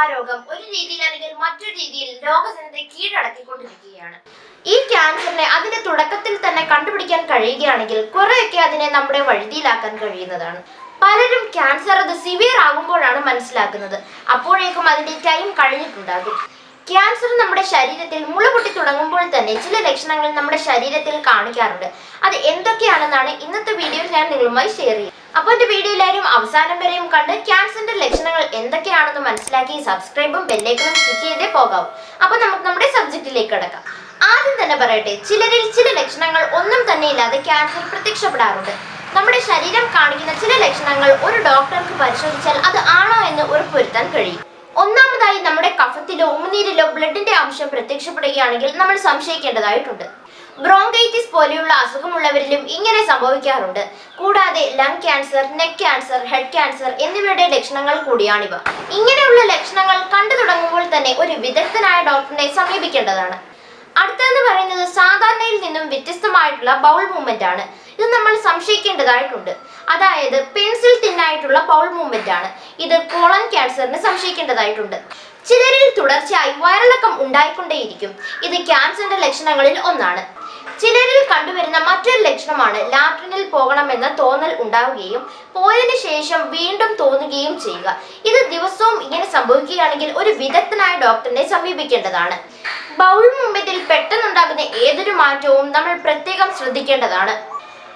മഹാരോഗം ഒരു രീതിയിൽ അല്ലെങ്കിൽ മറ്റൊരു രീതിയിൽ ലോകജനത്തെ കീഴടക്കിക്കൊണ്ടിരിക്കുകയാണ്. ഈ ക്യാൻസറിനെ അതിന്റെ തുടക്കത്തിൽ തന്നെ കണ്ടുപിടിക്കാൻ കഴിയുകയാണെങ്കിൽ കുറെയൊക്കെ അതിനെ നമ്മുടെ വഴുതിയിലാക്കാൻ കഴിയുന്നതാണ്. പലരും ക്യാൻസർ അത് സിവിയർ ആകുമ്പോഴാണ് മനസ്സിലാക്കുന്നത്. അപ്പോഴേക്കും അതിന്റെ ടൈം കഴിഞ്ഞിട്ടുണ്ടാകും. ക്യാൻസർ നമ്മുടെ ശരീരത്തിൽ മുള പൊട്ടി തുടങ്ങുമ്പോൾ തന്നെ ചില ലക്ഷണങ്ങൾ നമ്മുടെ ശരീരത്തിൽ കാണിക്കാറുണ്ട്. അത് എന്തൊക്കെയാണെന്നാണ് ഇന്നത്തെ വീഡിയോയിൽ ഞാൻ നിങ്ങളുമായി ഷെയർ ചെയ്യും അപ്പോൾ എന്റെ വീഡിയോ എല്ലാവരും അവസാനം വരെയും കണ്ട് ക്യാൻസറിന്റെ ലക്ഷണങ്ങൾ എന്തൊക്കെയാണെന്ന് മനസ്സിലാക്കി സബ്സ്ക്രൈബും ബെല്ലൈക്കണും ക്ലിക്ക് ചെയ്തേ പോകാം അപ്പോൾ നമുക്ക് നമ്മുടെ സബ്ജക്റ്റിലേക്ക് കിടക്കാം. ആദ്യം തന്നെ പറയട്ടെ ചിലരിൽ ചില ലക്ഷണങ്ങൾ ഒന്നും തന്നെ ഇല്ലാതെ ക്യാൻസർ പ്രത്യക്ഷപ്പെടാറുണ്ട്. നമ്മുടെ ശരീരം കാണിക്കുന്ന ചില ലക്ഷണങ്ങൾ ഒരു ഡോക്ടർക്ക് പരിശോധിച്ചാൽ അത് ആണോ എന്ന് ഉറപ്പുവരുത്താൻ കഴിയും. ഒന്നാമതായി നമ്മുടെ കഫത്തിലോ ഉമിനീരിലോ ബ്ലഡിന്റെ അംശം പ്രത്യക്ഷപ്പെടുകയാണെങ്കിൽ നമ്മൾ സംശയിക്കേണ്ടതായിട്ടുണ്ട്. ബ്രോങ്കൈറ്റിസ് പോലെയുള്ള അസുഖമുള്ളവരിലും ഇങ്ങനെ സംഭവിക്കാറുണ്ട്. കൂടാതെ lung cancer neck cancer head cancer എന്നിവയുടെ ലക്ഷണങ്ങൾ കൂടിയാണിവ. ഇങ്ങനെയുള്ള ലക്ഷണങ്ങൾ കണ്ടു തുടങ്ങുമ്പോൾ തന്നെ ഒരു വിദഗ്ധനായ ഡോക്ടറിനെ സമീപിക്കേണ്ടതാണ്. അടുത്തതെന്ന് പറയുന്നത് സാധാരണയിൽ നിന്നും വ്യത്യസ്തമായിട്ടുള്ള ബൗൾ മൂവ്മെന്റ് ആണ്. ഇത് നമ്മൾ സംശയിക്കേണ്ടതായിട്ടുണ്ട്. അതായത് പെൻസിൽ തിന്നായിട്ടുള്ള ബൗൾ മൂവ്മെന്റ് ആണ്. ഇത് കോളൻ ക്യാൻസറിന് സംശയിക്കേണ്ടതായിട്ടുണ്ട്. ചിലരിൽ തുടർച്ചയായി വയറിളക്കം ഉണ്ടായിക്കൊണ്ടേയിരിക്കും. ഇത് ക്യാൻസറിന്റെ ലക്ഷണങ്ങളിൽ ഒന്നാണ്. ചിലരിൽ കണ്ടുവരുന്ന മറ്റൊരു ലക്ഷണമാണ് ലാട്രിനിൽ പോകണമെന്ന തോന്നൽ ഉണ്ടാവുകയും പോയതിനു ശേഷം വീണ്ടും തോന്നുകയും ചെയ്യുക. ഇത് ദിവസവും ഇങ്ങനെ സംഭവിക്കുകയാണെങ്കിൽ ഒരു വിദഗ്ധനായ ഡോക്ടറിനെ സമീപിക്കേണ്ടതാണ്. ബൗൾ മൂവ്മെന്റിൽ പെട്ടെന്നുണ്ടാകുന്ന ഏതൊരു മാറ്റവും നമ്മൾ പ്രത്യേകം ശ്രദ്ധിക്കേണ്ടതാണ്.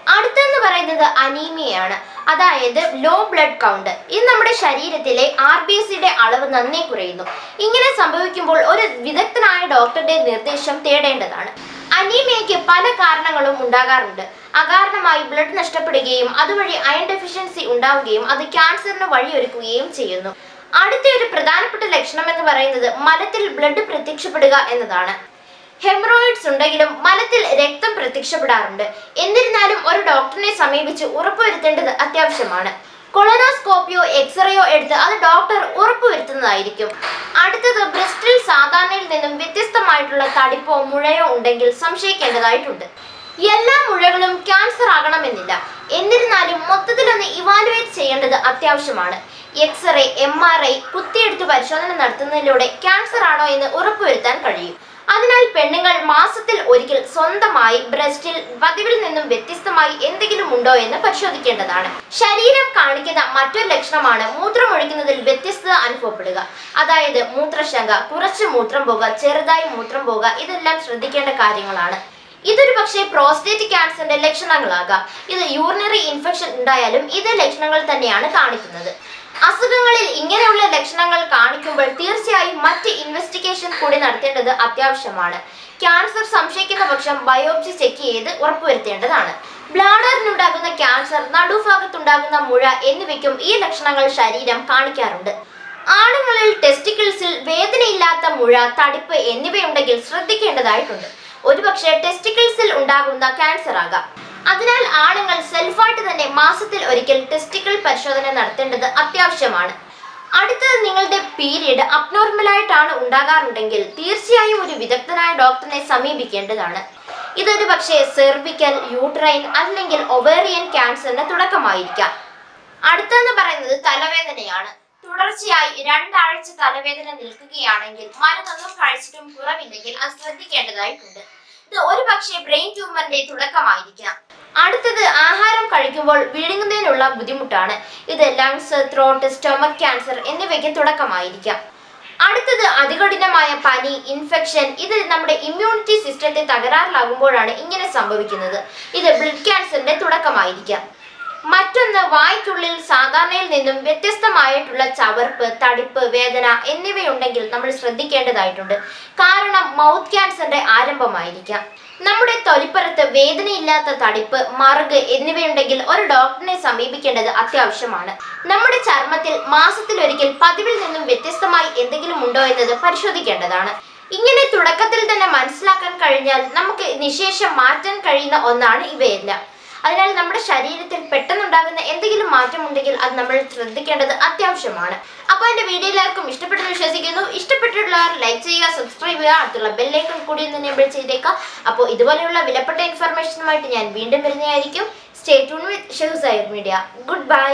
അടുത്തെന്ന് പറയുന്നത് അനീമിയയാണ്. അതായത് ലോ ബ്ലഡ് കൗണ്ട്. ഇത് നമ്മുടെ ശരീരത്തിലെ ആർ ബി എസിയുടെ അളവ് നന്നേ കുറയുന്നു. ഇങ്ങനെ സംഭവിക്കുമ്പോൾ ഒരു വിദഗ്ധനായ ഡോക്ടറുടെ നിർദ്ദേശം തേടേണ്ടതാണ്. അനീമിയയ്ക്ക് പല കാരണങ്ങളും ഉണ്ടാകാറുണ്ട്. അകാരണമായി ബ്ലഡ് നഷ്ടപ്പെടുകയും അതുവഴി അയൺ ഡെഫിഷ്യൻസി ഉണ്ടാവുകയും അത് ക്യാൻസറിന് വഴിയൊരുക്കുകയും ചെയ്യുന്നു. അടുത്ത ഒരു പ്രധാനപ്പെട്ട ലക്ഷണം എന്ന് പറയുന്നത് മലത്തിൽ ബ്ലഡ് പ്രത്യക്ഷപ്പെടുക എന്നതാണ്. ഹെമറോയിഡ്സ് ഉണ്ടെങ്കിലും മലത്തിൽ രക്തം പ്രത്യക്ഷപ്പെടാറുണ്ട്. എന്നിരുന്നാലും ഒരു ഡോക്ടറിനെ സമീപിച്ച് ഉറപ്പുവരുത്തേണ്ടത് അത്യാവശ്യമാണ്. കൊളോനോസ്കോപ്പിയോ എക്സ്റേയോ എടുത്ത് അത് ഡോക്ടർ ഉറപ്പുവരുത്തുന്നതായിരിക്കും. അടുത്തത് സാധാരണയിൽ നിന്നും വ്യത്യസ്തമായിട്ടുള്ള തടിപ്പോ മുഴയോ ഉണ്ടെങ്കിൽ സംശയിക്കേണ്ടതായിട്ടുണ്ട്. എല്ലാ മുഴകളും ക്യാൻസർ ആകണമെന്നില്ല. എന്നിരുന്നാലും മൊത്തത്തിലൊന്ന് ഇവാലുവേറ്റ് ചെയ്യേണ്ടത് അത്യാവശ്യമാണ്. X ray M R I കുത്തിയെടുത്ത് പരിശോധന നടത്തുന്നതിലൂടെ ക്യാൻസർ ആണോ എന്ന് ഉറപ്പുവരുത്താൻ കഴിയും. അതിനാൽ പെണ്ണുങ്ങൾ മാസത്തിൽ ഒരിക്കൽ സ്വന്തമായി ബ്രസ്റ്റിൽ പതിവിൽ നിന്നും വ്യത്യസ്തമായി എന്തെങ്കിലും ഉണ്ടോ എന്ന് പരിശോധിക്കേണ്ടതാണ്. ശരീരം കാണിക്കുന്ന മറ്റൊരു ലക്ഷണമാണ് മൂത്രമൊഴിക്കുന്നതിൽ വ്യത്യസ്തത അനുഭവപ്പെടുക. അതായത് മൂത്രശങ്ക കുറച്ച് മൂത്രം പോകുക ചെറുതായി മൂത്രം പോകുക ഇതെല്ലാം ശ്രദ്ധിക്കേണ്ട കാര്യങ്ങളാണ്. ഇതൊരു പക്ഷേ പ്രോസ്റ്റേറ്റ് ക്യാൻസറിന്റെ ലക്ഷണങ്ങളാകാം. ഇത് യൂറിനറി ഇൻഫെക്ഷൻ ഉണ്ടായാലും ഇതേ ലക്ഷണങ്ങൾ തന്നെയാണ് കാണിക്കുന്നത്. അസുഖങ്ങളിൽ ഇങ്ങനെയുള്ള ലക്ഷണങ്ങൾ കാണിക്കുമ്പോൾ തീർച്ചയായും മറ്റ് ഇൻവെസ്റ്റിഗേഷൻ കൂടി നടത്തേണ്ടത് അത്യാവശ്യമാണ്. ക്യാൻസർ സംശയിക്കുന്ന പക്ഷം ബയോപ്സി ചെക്ക് ചെയ്ത് ഉറപ്പുവരുത്തേണ്ടതാണ്. ബ്ലാഡറിനുണ്ടാകുന്ന ക്യാൻസർ നടുഭാഗത്തുണ്ടാകുന്ന മുഴ എന്നിവയ്ക്കും ഈ ലക്ഷണങ്ങൾ ശരീരം കാണിക്കാറുണ്ട്. ആണുങ്ങളിൽ ടെസ്റ്റിക്കിൾസിൽ വേദനയില്ലാത്ത മുഴ തടിപ്പ് എന്നിവയുണ്ടെങ്കിൽ ശ്രദ്ധിക്കേണ്ടതായിട്ടുണ്ട്. ഒരുപക്ഷെ ടെസ്റ്റിക്കിൾസിൽ ഉണ്ടാകുന്ന ക്യാൻസർ ആകാം. അതിനാൽ ആണുങ്ങൾ സെൽഫായിട്ട് തന്നെ മാസത്തിൽ ഒരിക്കൽ ടെസ്റ്റിക്കിൾ പരിശോധന നടത്തേണ്ടത് അത്യാവശ്യമാണ്. അടുത്തത് നിങ്ങളുടെ പീരീഡ് അബ്നോർമലായിട്ടാണ് ഉണ്ടാകാറുണ്ടെങ്കിൽ തീർച്ചയായും ഒരു വിദഗ്ധനായ ഡോക്ടറിനെ സമീപിക്കേണ്ടതാണ്. ഇതൊരു പക്ഷേ സെർവിക്കൽ യൂട്രൈൻ അല്ലെങ്കിൽ ഒവേറിയൻ ക്യാൻസറിന് തുടക്കമായിരിക്കാം. അടുത്തെന്ന് പറയുന്നത് തലവേദനയാണ്. തുടർച്ചയായി രണ്ടാഴ്ച തലവേദന നിൽക്കുകയാണെങ്കിൽ മരുന്നൊന്നും കഴിച്ചിട്ടും കുറവില്ലെങ്കിൽ അത് ശ്രദ്ധിക്കേണ്ടതായിട്ടുണ്ട്. ഇത് ഒരു പക്ഷേ ബ്രെയിൻ ട്യൂമറിന്റെ തുടക്കമായിരിക്കാം. അടുത്തത് ആഹാരം കഴിക്കുമ്പോൾ വിഴുങ്ങുന്നതിനുള്ള ബുദ്ധിമുട്ടാണ്. ഇത് ലങ്സ് ത്രോട്ട് സ്റ്റൊമക് ക്യാൻസർ എന്നിവയ്ക്ക് തുടക്കമായിരിക്കാം. അടുത്തത് അതികഠിനമായ പനി ഇൻഫെക്ഷൻ ഇത് നമ്മുടെ ഇമ്മ്യൂണിറ്റി സിസ്റ്റത്തെ തകരാറിലാകുമ്പോഴാണ് ഇങ്ങനെ സംഭവിക്കുന്നത്. ഇത് ബ്ലഡ് ക്യാൻസറിന്റെ തുടക്കമായിരിക്കാം. മറ്റൊന്ന് വായ്ക്കുള്ളിൽ സാധാരണയിൽ നിന്നും വ്യത്യസ്തമായിട്ടുള്ള ചവർപ്പ് തടിപ്പ് വേദന എന്നിവയുണ്ടെങ്കിൽ നമ്മൾ ശ്രദ്ധിക്കേണ്ടതായിട്ടുണ്ട്. കാരണം മൗത്ത് ക്യാൻസറിന്റെ ആരംഭമായിരിക്കാം. നമ്മുടെ തൊലിപ്പുറത്ത് വേദനയില്ലാത്ത തടിപ്പ് മറുക് എന്നിവയുണ്ടെങ്കിൽ ഒരു ഡോക്ടറിനെ സമീപിക്കേണ്ടത് അത്യാവശ്യമാണ്. നമ്മുടെ ചർമ്മത്തിൽ മാസത്തിലൊരിക്കൽ പതിവിൽ നിന്നും വ്യത്യസ്തമായി എന്തെങ്കിലും ഉണ്ടോ എന്നത് പരിശോധിക്കേണ്ടതാണ്. ഇങ്ങനെ തുടക്കത്തിൽ തന്നെ മനസ്സിലാക്കാൻ കഴിഞ്ഞാൽ നമുക്ക് നിശേഷം മാറ്റാൻ കഴിയുന്ന ഒന്നാണ് ഇവയെല്ലാം അതിനാൽ നമ്മുടെ ശരീരത്തിൽ പെട്ടെന്നുണ്ടാകുന്ന എന്തെങ്കിലും മാറ്റം മാറ്റമുണ്ടെങ്കിൽ അത് നമ്മൾ ശ്രദ്ധിക്കേണ്ടത് അത്യാവശ്യമാണ്. അപ്പോൾ എന്റെ വീഡിയോ എല്ലാവർക്കും ഇഷ്ടപ്പെട്ടെന്ന് വിശ്വസിക്കുന്നു. ഇഷ്ടപ്പെട്ടിട്ടുള്ളവർ ലൈക്ക് ചെയ്യുക സബ്സ്ക്രൈബ് ചെയ്യുക അടുത്തുള്ള ബെല്ലൈക്കൺ കൂടി ഒന്ന് എനേബിൾ ചെയ്തേക്കാം. അപ്പോൾ ഇതുപോലെയുള്ള വിലപ്പെട്ട ഇൻഫർമേഷനുമായിട്ട് ഞാൻ വീണ്ടും വരുന്നതായിരിക്കും. സ്റ്റേ ട്യൂൺ വിത്ത് ഷെഹുസൈർ മീഡിയ ഗുഡ് ബൈ